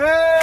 Ah.